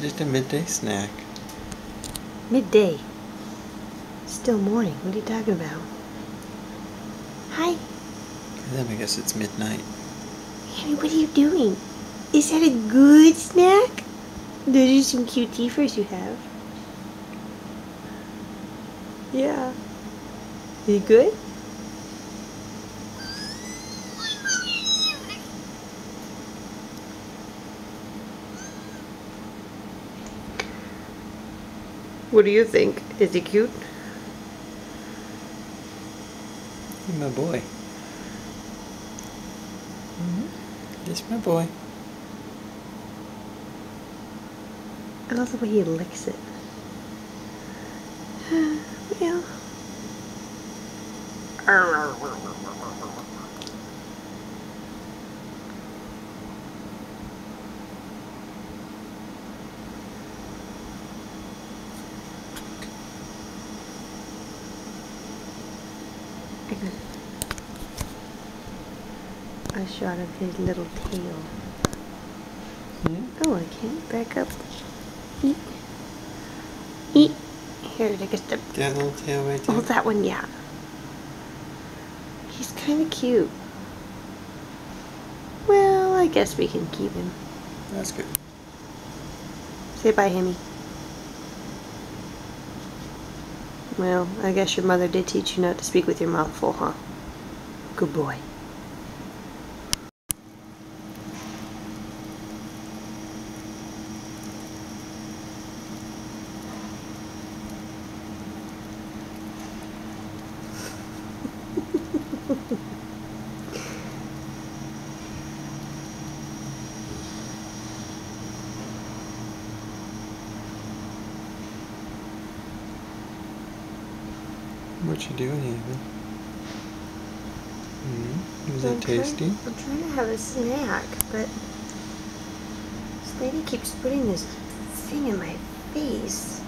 just a midday snack. Midday. Still morning. What are you talking about? Hi. Then I guess it's midnight. Hammy, what are you doing? Is that a good snack? Those are some cute teethers you have. Yeah. Are you good? What do you think? Is he cute? He's my boy. Mm-hmm. Yes, my boy. I love the way he licks it. A shot of his little tail. Yeah. Oh, I can't back up. Eat. Eat. Here, take a step. That little tail right there. Oh, that one, yeah. He's kind of cute. Well, I guess we can keep him. That's good. Say bye, Hammy. Well, I guess your mother did teach you not to speak with your mouth full, huh? Good boy. What you doing, Ava? Mm, is I'm it tasty? Trying, I'm trying to have a snack, but this lady keeps putting this thing in my face.